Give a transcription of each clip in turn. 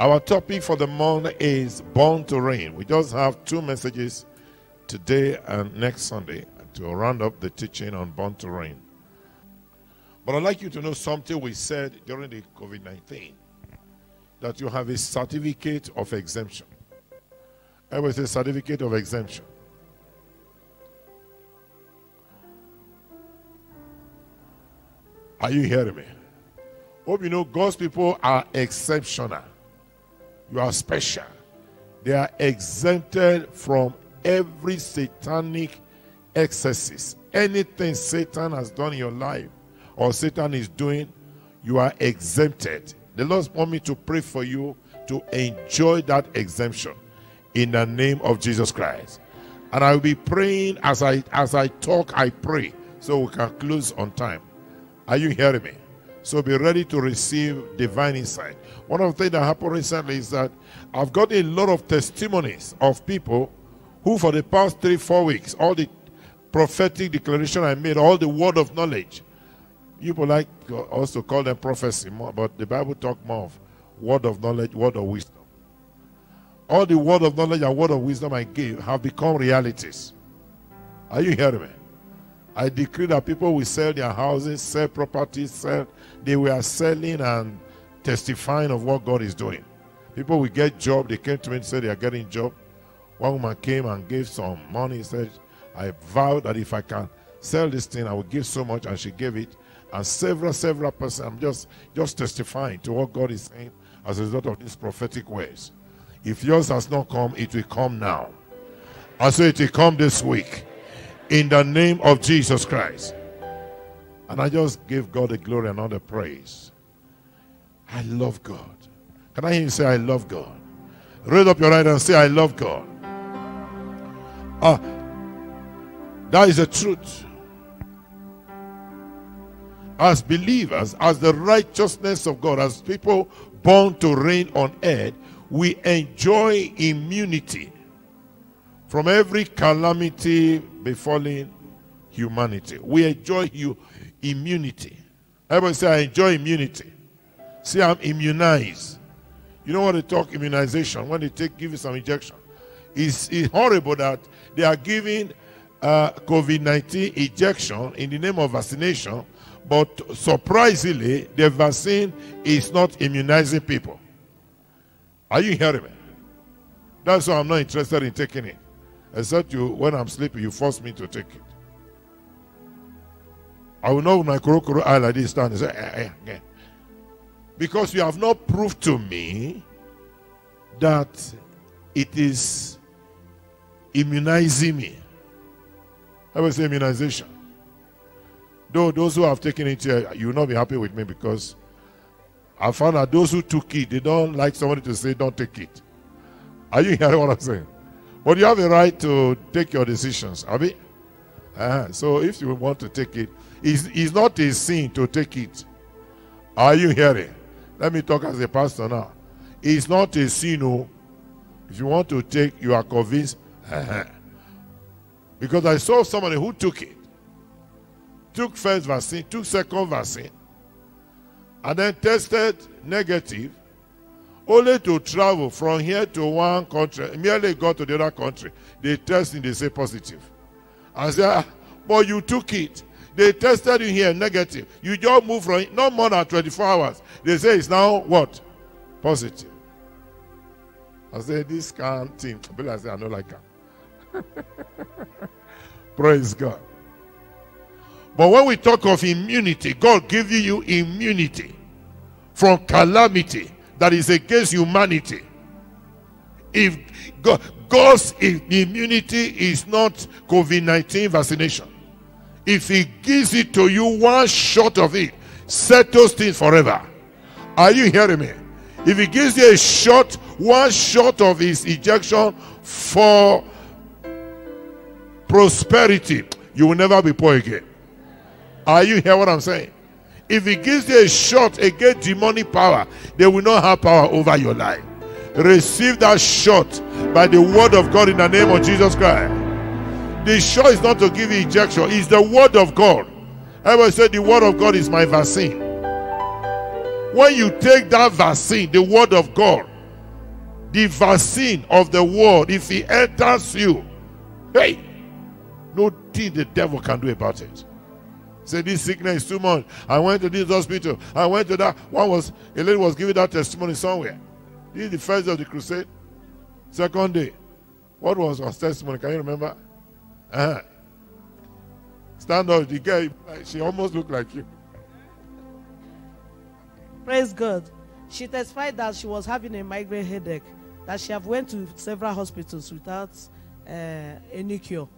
Our topic for the month is Born to Reign. We just have two messages today and next Sunday to round up the teaching on Born to Reign. But I'd like you to know something we said during the COVID 19 that you have a certificate of exemption. I was a certificate of exemption. Are you hearing me? Hope you know God's people are exceptional. You are special. They are exempted from every satanic excesses. Anything Satan has done in your life or Satan is doing, you are exempted. The Lord wants me to pray for you to enjoy that exemption in the name of Jesus Christ. And I will be praying as I as I talk, I pray so we can close on time. Are you hearing me? So be ready to receive divine insight. One of the things that happened recently is that I've got a lot of testimonies of people who, for the past three, four weeks, all the prophetic declaration I made, all the word of knowledge, people like us to call them prophecy, more, but the Bible talk more of word of knowledge, word of wisdom. All the word of knowledge and word of wisdom I gave have become realities. Are you hearing me? I decree that people will sell their houses, sell properties, sell. They were selling and testifying of what God is doing. People will get job. They came to me and said they are getting job. One woman came and gave some money. Said, "I vow that if I can sell this thing, I will give so much," and she gave it. And several, several persons. I'm just, just testifying to what God is saying as a result of these prophetic words. If yours has not come, it will come now. I say it will come this week in the name of Jesus Christ. And I just give God the glory and all the praise. I love God. Can I hear you say, I love God? Raise up your right and say, I love God. Ah, that is the truth. As believers, as the righteousness of God, as people born to reign on earth, we enjoy immunity from every calamity befalling humanity. We enjoy you immunity. Everybody say, I enjoy immunity. See, I'm immunized. You know what they talk immunization when they take give you some injection. It's, it's horrible that they are giving uh, COVID-19 injection in the name of vaccination, but surprisingly, the vaccine is not immunizing people. Are you hearing me? That's why I'm not interested in taking it. Except you, when I'm sleeping, you force me to take it. I will know my kuro eye like this stand and say, eh, eh, eh. because you have not proved to me that it is immunizing me. I will say immunization. Though those who have taken it here, you will not be happy with me because I found that those who took it, they don't like somebody to say, don't take it. Are you hearing what I'm saying? But you have a right to take your decisions, Abi. Uh, so if you want to take it, it's, it's not a sin to take it. Are you hearing? Let me talk as a pastor now. It's not a sin. Oh. If you want to take, you are convinced. Uh-huh. Because I saw somebody who took it. Took first vaccine, took second vaccine, and then tested negative only to travel from here to one country, merely go to the other country. They test and they say positive. I say, ah, but you took it. They tested you here negative. You just move from not more than 24 hours. They say it's now what? Positive. I say, this can't. But I say, I don't like it. Praise God. But when we talk of immunity, God gave you immunity from calamity that is against humanity. If God, God's immunity is not COVID 19 vaccination, if He gives it to you, one shot of it settles things forever. Are you hearing me? If He gives you a shot, one shot of His injection for prosperity, you will never be poor again. Are you hear what I'm saying? If he gives you a shot against demonic power, they will not have power over your life. Receive that shot by the word of God in the name of Jesus Christ. The shot is not to give you injection, it's the word of God. I Everybody said the word of God is my vaccine. When you take that vaccine, the word of God, the vaccine of the world, if he enters you, hey, no thing the devil can do about it. Say this sickness is too much. I went to this hospital. I went to that. One was a lady was giving that testimony somewhere. This is the first day of the crusade. Second day. What was her testimony? Can you remember? Uh-huh. Stand up. The girl, she almost looked like you. Praise God. She testified that she was having a migraine headache, that she have went to several hospitals without uh, any cure.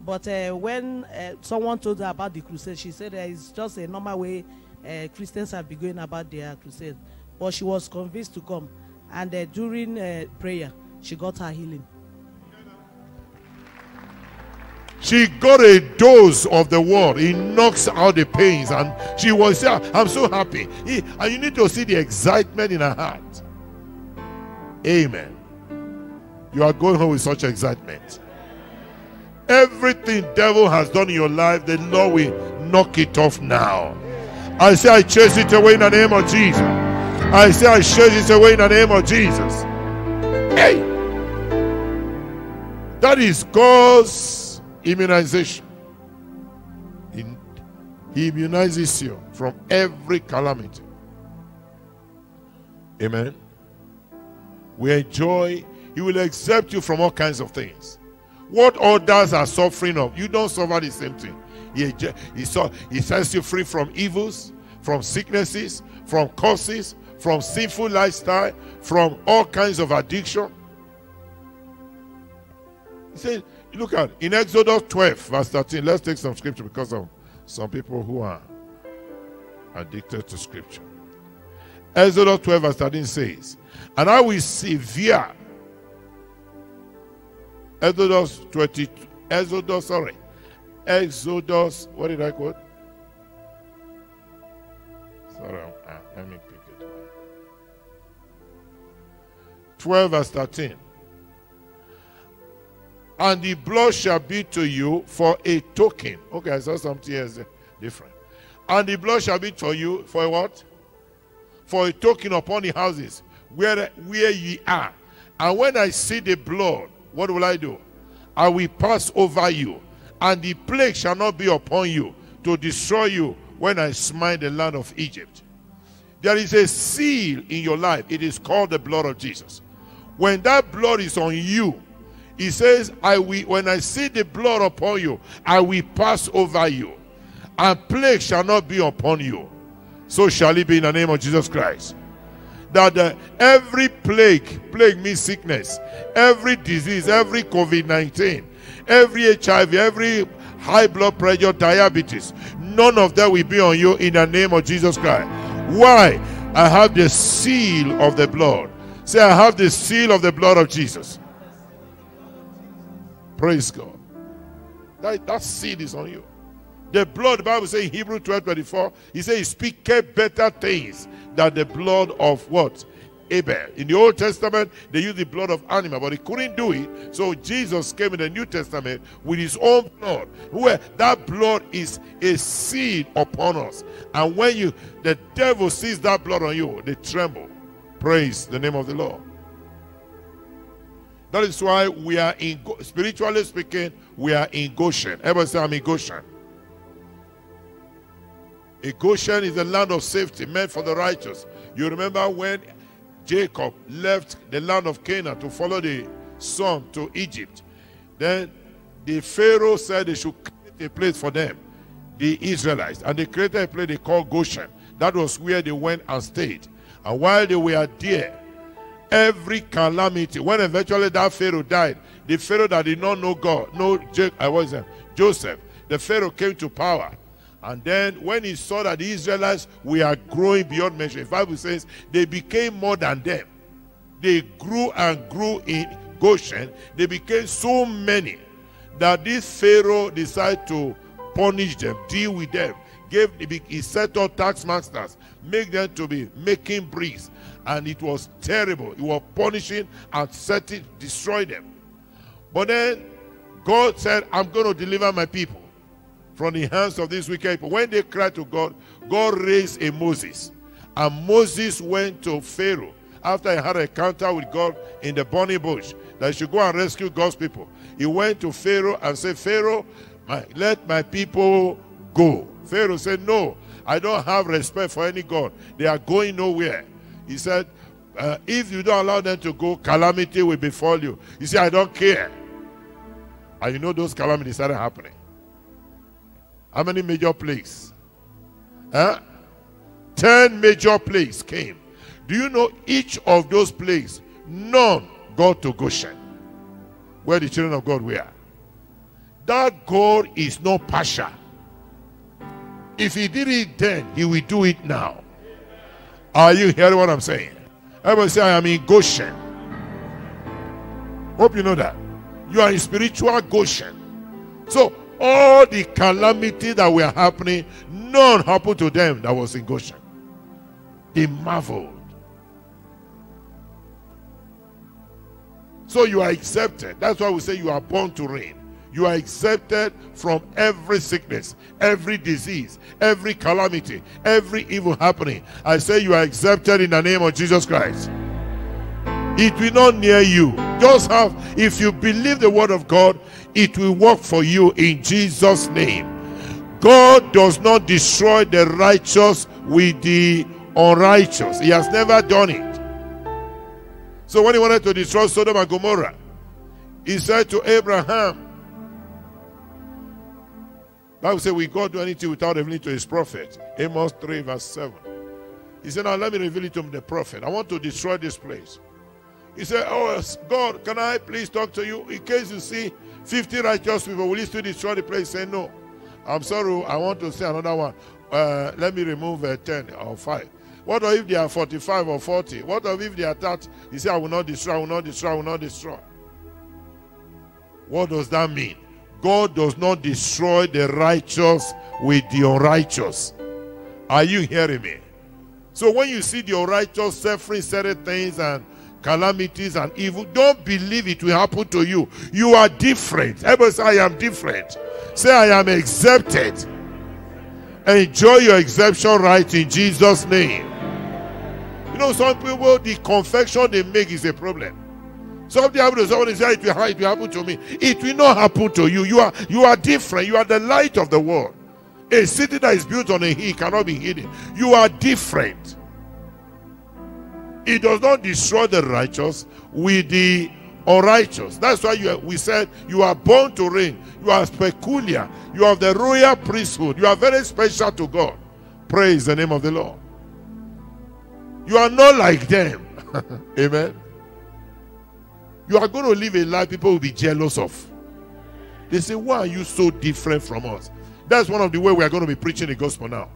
But uh, when uh, someone told her about the crusade, she said it's just a normal way uh, Christians have been going about their crusade. But she was convinced to come. And uh, during uh, prayer, she got her healing. She got a dose of the word. It knocks out the pains. And she was, yeah, I'm so happy. And you need to see the excitement in her heart. Amen. You are going home with such excitement. Everything devil has done in your life, the Lord will knock it off now. I say I chase it away in the name of Jesus. I say I chase it away in the name of Jesus. Hey! That is God's immunization. He immunizes you from every calamity. Amen. We enjoy, He will accept you from all kinds of things. What others are suffering of, you don't suffer the same thing. He, he, he sets you free from evils, from sicknesses, from curses, from sinful lifestyle, from all kinds of addiction. He said, look at in Exodus 12, verse 13. Let's take some scripture because of some people who are addicted to scripture. Exodus 12, verse 13 says, And I will severe Exodus 20, Exodus, sorry. Exodus, what did I quote? Sorry, uh, let me 12 verse 13. And the blood shall be to you for a token. Okay, I saw something else different. And the blood shall be for you for what? For a token upon the houses where, where ye are. And when I see the blood, what will I do? I will pass over you, and the plague shall not be upon you to destroy you when I smite the land of Egypt. There is a seal in your life. It is called the blood of Jesus. When that blood is on you, he says, I will when I see the blood upon you, I will pass over you, and plague shall not be upon you. So shall it be in the name of Jesus Christ that uh, every plague, plague means sickness, every disease, every COVID 19, every HIV, every high blood pressure, diabetes, none of that will be on you in the name of Jesus Christ. Why? I have the seal of the blood. Say, I have the seal of the blood of Jesus. Praise God. That, that seal is on you. The blood, the Bible says in Hebrew 12 24, he says, Speak better things than the blood of what? Abel. In the Old Testament, they used the blood of animal, but he couldn't do it. So Jesus came in the New Testament with his own blood, where that blood is a seed upon us. And when you the devil sees that blood on you, they tremble. Praise the name of the Lord. That is why we are in spiritually speaking, we are in Goshen. Everybody say I'm in Goshen. A Goshen is a land of safety meant for the righteous. You remember when Jacob left the land of Canaan to follow the son to Egypt. Then the Pharaoh said they should create a place for them, the Israelites. And they created a place they called Goshen. That was where they went and stayed. And while they were there, every calamity, when eventually that Pharaoh died, the Pharaoh that did not know God, no I uh, wasn't, Joseph, the Pharaoh came to power and then when he saw that the Israelites were growing beyond measure, the Bible says they became more than them. They grew and grew in Goshen. They became so many that this Pharaoh decided to punish them, deal with them. Gave, he set up tax masters, make them to be making bricks. And it was terrible. He was punishing and setting, destroy them. But then God said, I'm going to deliver my people from the hands of these wicked people. When they cried to God, God raised a Moses. And Moses went to Pharaoh after he had an encounter with God in the burning bush, that he should go and rescue God's people. He went to Pharaoh and said, Pharaoh, my, let my people go. Pharaoh said, No, I don't have respect for any God. They are going nowhere. He said, uh, If you don't allow them to go, calamity will befall you. He said, I don't care. And you know those calamities started happening. How many major plagues? Huh? Ten major plagues came. Do you know each of those plagues? None got to Goshen, where the children of God were. That God is not partial. If he did it then, he will do it now. Are you hearing what I'm saying? Everybody say, I am in Goshen. Hope you know that. You are in spiritual Goshen. So, all the calamity that were happening, none happened to them that was in Goshen. They marveled. So you are accepted. That's why we say you are born to reign. You are accepted from every sickness, every disease, every calamity, every evil happening. I say you are accepted in the name of Jesus Christ. It will not near you. Just have, if you believe the word of God, it will work for you in Jesus' name. God does not destroy the righteous with the unrighteous. He has never done it. So when he wanted to destroy Sodom and Gomorrah, he said to Abraham, Bible says, we God do anything without revealing to his prophet. Amos 3, verse 7. He said, Now let me reveal it to the prophet. I want to destroy this place. He said, Oh God, can I please talk to you? In case you see 50 righteous people, will you still destroy the place? He said, No. I'm sorry, I want to say another one. Uh, let me remove uh, 10 or 5. What if they are 45 or 40? What if they are 30? He said, I will not destroy, I will not destroy, I will not destroy. What does that mean? God does not destroy the righteous with the unrighteous. Are you hearing me? So when you see the unrighteous suffering certain things and calamities and evil, don't believe it will happen to you. You are different. Everybody say, I am different. Say, I am accepted. Enjoy your exemption right in Jesus' name. You know, some people, the confection they make is a problem. Something happen to someone say it will, happen to me. It will not happen to you. You are you are different. You are the light of the world. A city that is built on a hill cannot be hidden. You are different. It does not destroy the righteous with the unrighteous. That's why you, we said you are born to reign. You are peculiar. You are the royal priesthood. You are very special to God. Praise the name of the Lord. You are not like them. Amen. You are going to live a life people will be jealous of. They say, Why are you so different from us? That's one of the way we are going to be preaching the gospel now.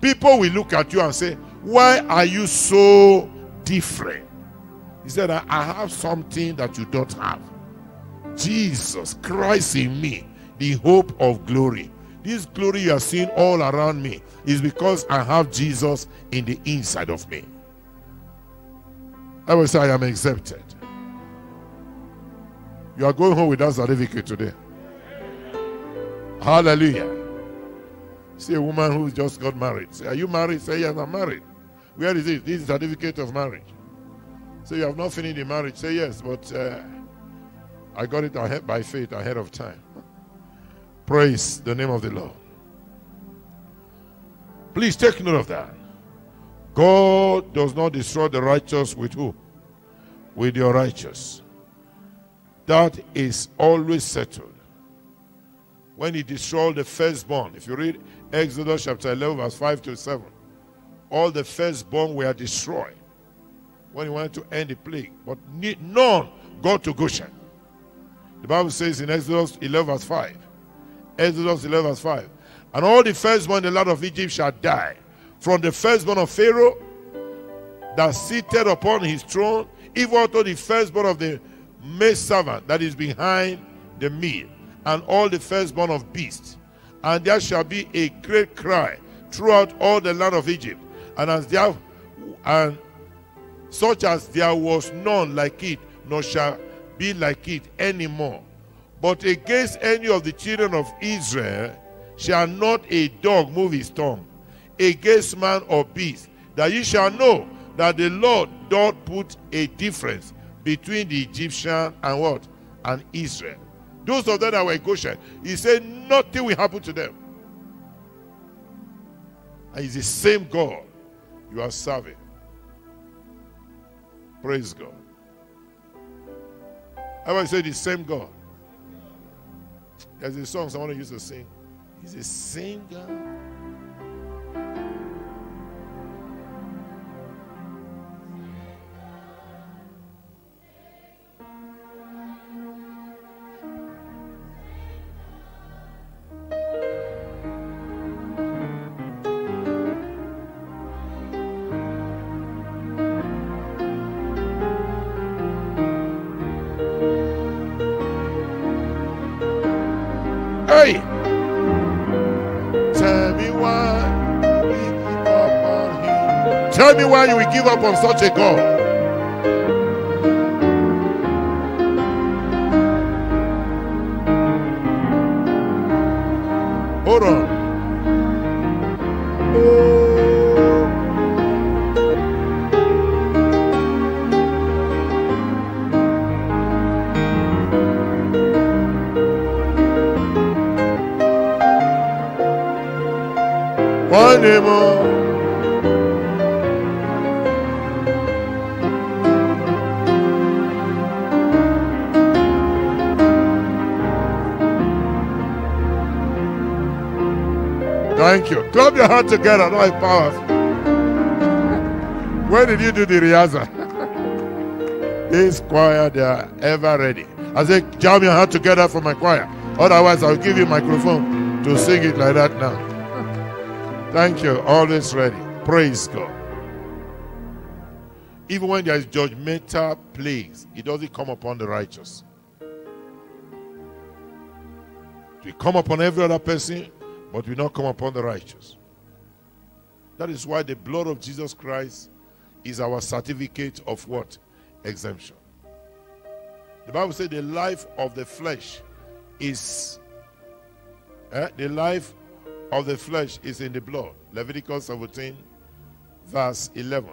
People will look at you and say, Why are you so different? He said, I have something that you don't have. Jesus Christ in me, the hope of glory. This glory you are seeing all around me is because I have Jesus in the inside of me. I will say, I am accepted. You are going home with that certificate today. Hallelujah. See a woman who just got married. Say, Are you married? Say, Yes, I'm married. Where is it? This is certificate of marriage. Say, You have not finished the marriage. Say, Yes, but uh, I got it ahead by faith ahead of time. Praise the name of the Lord. Please take note of that. God does not destroy the righteous with who? With the unrighteous that is always settled. When he destroyed the firstborn, if you read Exodus chapter 11, verse 5 to 7, all the firstborn were destroyed when he wanted to end the plague, but none got to Goshen. The Bible says in Exodus 11, verse 5, Exodus 11, verse 5, and all the firstborn in the land of Egypt shall die, from the firstborn of Pharaoh that seated upon his throne, even unto the firstborn of the maid servant that is behind the meal, and all the firstborn of beasts. And there shall be a great cry throughout all the land of Egypt, and as there and such as there was none like it, nor shall be like it any more. But against any of the children of Israel shall not a dog move his tongue, against man or beast, that ye shall know that the Lord don't put a difference between the Egyptian and what? And Israel. Those of them that were Goshen, he said nothing will happen to them. And it's the same God you are serving. Praise God. I say the same God. There's a song someone used to sing. He's a singer. Hey! Tell me why you will give up on such a God. Thank you. Clap your hands together. No power. Where did you do the riaza? this choir, they are ever ready. I say, jam your hand together for my choir. Otherwise, I'll give you microphone to sing it like that now. Thank you. Always ready. Praise God. Even when there is judgmental plagues, it doesn't come upon the righteous. It come upon every other person, but will not come upon the righteous. That is why the blood of Jesus Christ is our certificate of what? Exemption. The Bible says the life of the flesh is eh, the life of the flesh is in the blood. Leviticus 17, verse 11.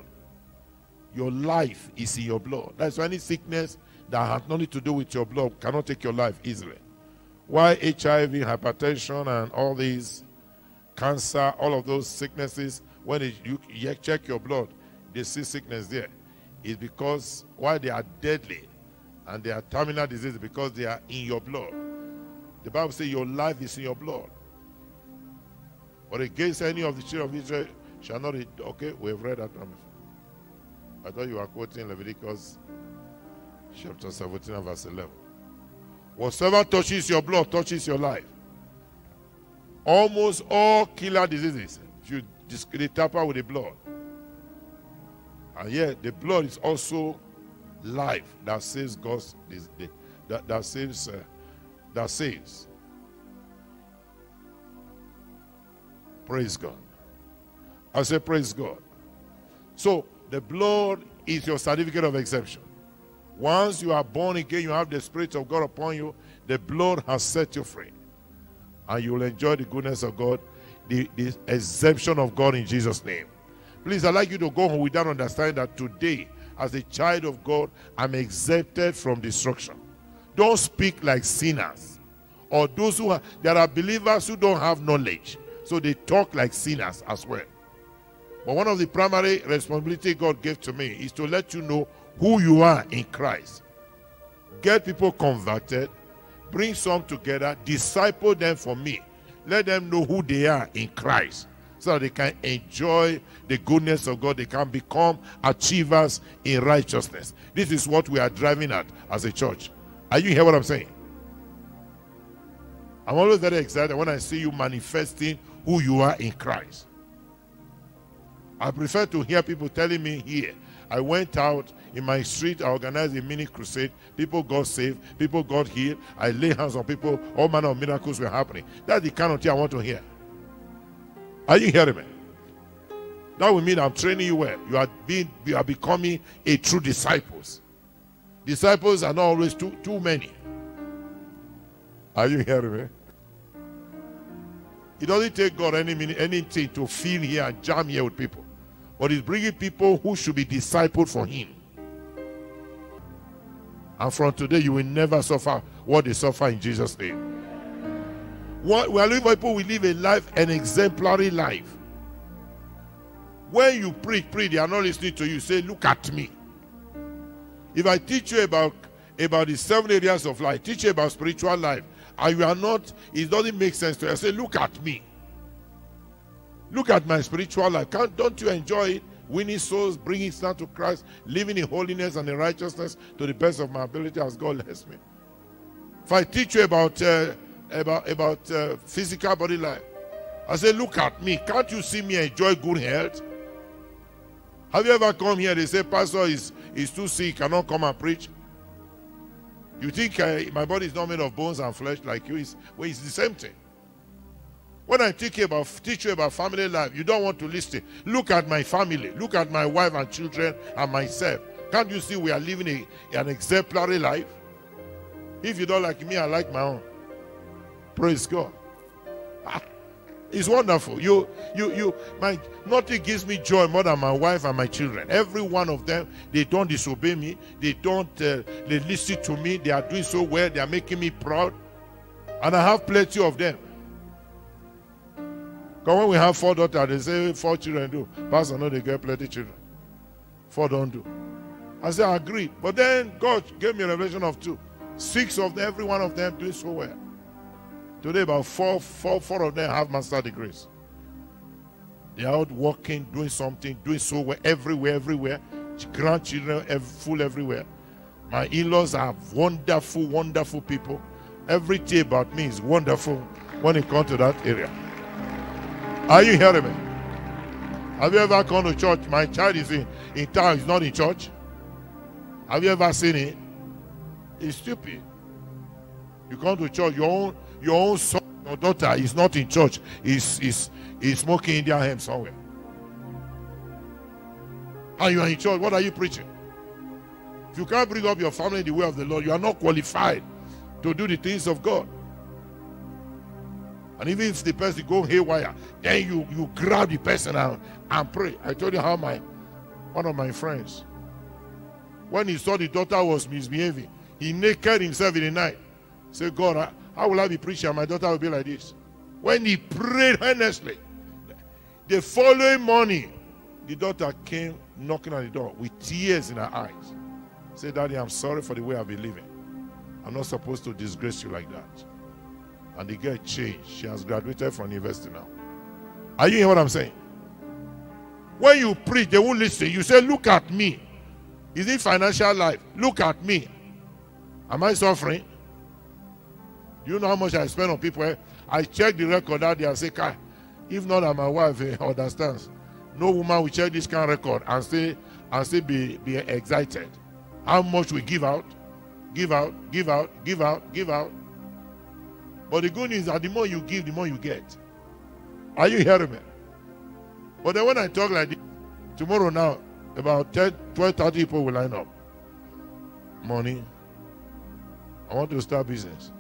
Your life is in your blood. That's why any sickness that has nothing to do with your blood cannot take your life easily. Why HIV, hypertension, and all these cancer, all of those sicknesses, when it, you, check your blood, they see sickness there. It's because why they are deadly and they are terminal disease because they are in your blood. The Bible says your life is in your blood. But against any of the children of Israel shall not eat. Okay, we've read that one before. I thought you were quoting Leviticus chapter 17 and verse 11. Whatsoever touches your blood touches your life. Almost all killer diseases, if you they tamper with the blood. And yet, the blood is also life that saves God's that, that saves uh, that saves. Praise God. I say praise God. So the blood is your certificate of exemption. Once you are born again, you have the Spirit of God upon you. The blood has set you free. And you will enjoy the goodness of God, the, the exemption of God in Jesus' name. Please, I'd like you to go home with that understanding that today, as a child of God, I'm exempted from destruction. Don't speak like sinners. Or those who are, there are believers who don't have knowledge. So they talk like sinners as well. But one of the primary responsibility God gave to me is to let you know who you are in Christ. Get people converted, bring some together, disciple them for me. Let them know who they are in Christ so they can enjoy the goodness of God. They can become achievers in righteousness. This is what we are driving at as a church. Are you hear what I'm saying? I'm always very excited when I see you manifesting who you are in Christ. I prefer to hear people telling me here. I went out in my street, I organized a mini crusade. People got saved, people got healed. I lay hands on people, all manner of miracles were happening. That's the kind of thing I want to hear. Are you hearing me? That will mean I'm training you well. You are being you are becoming a true disciples. Disciples are not always too too many. Are you hearing me? It doesn't take God any anything to feel here and jam here with people. but he's bringing people who should be discipled for him. And from today, you will never suffer what they suffer in Jesus' name. What, we are looking for people who live a life, an exemplary life. When you preach, preach, they are not listening to you. Say, look at me. If I teach you about, about the seven areas of life, teach you about spiritual life, and you are not, it doesn't make sense to you. I say, look at me. Look at my spiritual life. Can't, don't you enjoy it? Winning souls, bringing souls to Christ, living in holiness and in righteousness to the best of my ability as God lets me. If I teach you about uh, about about uh, physical body life, I say, look at me. Can't you see me enjoy good health? Have you ever come here? They say, Pastor is is too sick, cannot come and preach. You think uh, my body is not made of bones and flesh like you? It's, well, it's the same thing. When I teach you about teach you about family life, you don't want to listen. Look at my family. Look at my wife and children and myself. Can't you see we are living a, an exemplary life? If you don't like me, I like my own. Praise God. Ah, it's wonderful. You, you, you, my nothing gives me joy more than my wife and my children. Every one of them, they don't disobey me. They don't, uh, they listen to me. They are doing so well. They are making me proud, and I have plenty of them. Because when we have four daughters, they say four children do. Pastor, no, they get plenty children. Four don't do. I say I agree. But then God gave me a revelation of two. Six of them, every one of them doing so well. Today, about four, four, four of them have master degrees. They are out working, doing something, doing so well everywhere, everywhere. Grandchildren full everywhere. My in-laws are wonderful, wonderful people. Everything about me is wonderful when it comes to that area. Are you hearing me? Have you ever gone to church? My child is in, in town, he's not in church. Have you ever seen it? It's stupid. You come to church, your own your own son, your daughter is not in church, is is is smoking Indian hemp somewhere. And you are in church, what are you preaching? If you can't bring up your family in the way of the Lord, you are not qualified to do the things of God. And even if the person go haywire, then you, you grab the person and, and pray. I told you how my one of my friends, when he saw the daughter was misbehaving, he naked himself in the night. Say, God, how will I be preaching? My daughter will be like this. When he prayed earnestly, the following morning, the daughter came knocking on the door with tears in her eyes. Say, Daddy, I'm sorry for the way I've been living. I'm not supposed to disgrace you like that. And the girl changed. She has graduated from university now. Are you hearing what I'm saying? When you preach, they won't listen. You say, Look at me. Is it financial life? Look at me. Am I suffering? Do you know how much I spend on people? Eh? I check the record out there and say, Kai, if not that my wife eh, understands, no woman will check this kind of record and say and say be, be excited. How much we give out, give out, give out, give out, give out. But the good news is that the more you give, the more you get. Are you hearing me? But then when I talk like this, tomorrow now, about 10, 12, 30 people will line up. Money. I want to start business.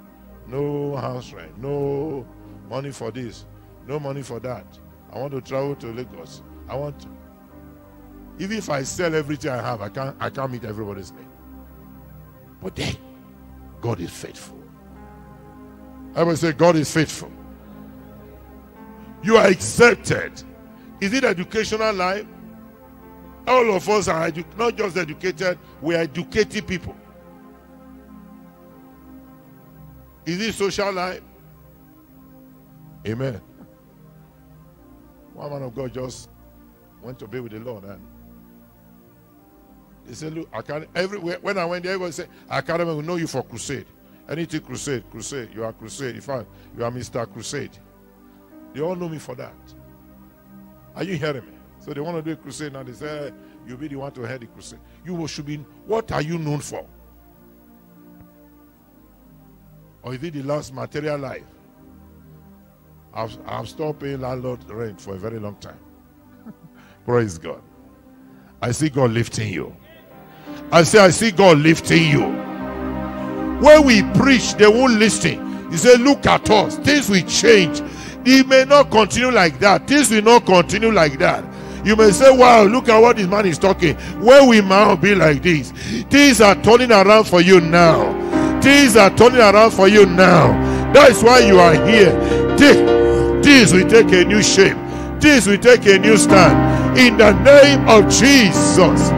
No house rent. No money for this. No money for that. I want to travel to Lagos. I want to. Even if I sell everything I have, I can't I can't meet everybody's name. But then God is faithful. I will say, God is faithful. You are accepted. Is it educational life? All of us are not just educated, we are educated people. Is it social life? Amen. One man of God just went to be with the Lord and he said, Look, I can't everywhere when I went there, everybody said, I can't even know you for crusade. Anything crusade, crusade. You are crusade. In fact, you are Mr. Crusade. They all know me for that. Are you hearing me? So they want to do a crusade now. They say, You'll be the one to head the crusade. You should be, what are you known for? Or is it the last material life? I've, I've stopped paying landlord rent for a very long time. Praise God. I see God lifting you. I say, I see God lifting you. When we preach, they won't listen. He said, Look at us. Things will change. It may not continue like that. Things will not continue like that. You may say, Wow, look at what this man is talking. Where we now be like this, things are turning around for you now. Things are turning around for you now. That's why you are here. This will take a new shape. This will take a new stand. In the name of Jesus.